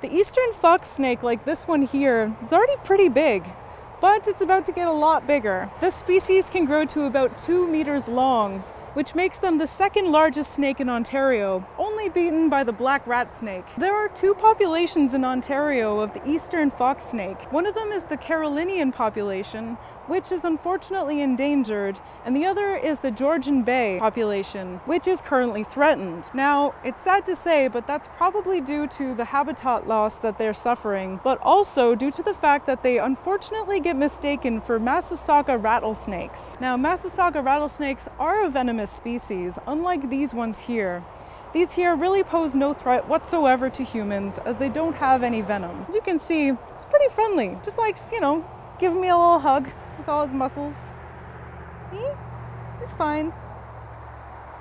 The eastern fox snake, like this one here, is already pretty big, but it's about to get a lot bigger. This species can grow to about two meters long, which makes them the second largest snake in Ontario, only beaten by the black rat snake. There are two populations in Ontario of the eastern fox snake. One of them is the Carolinian population, which is unfortunately endangered, and the other is the Georgian Bay population, which is currently threatened. Now, it's sad to say, but that's probably due to the habitat loss that they're suffering, but also due to the fact that they unfortunately get mistaken for Massasauga rattlesnakes. Now, Massasauga rattlesnakes are a venomous species, unlike these ones here. These here really pose no threat whatsoever to humans as they don't have any venom. As you can see, it's pretty friendly, just likes, you know, giving me a little hug with all his muscles. He, he's fine.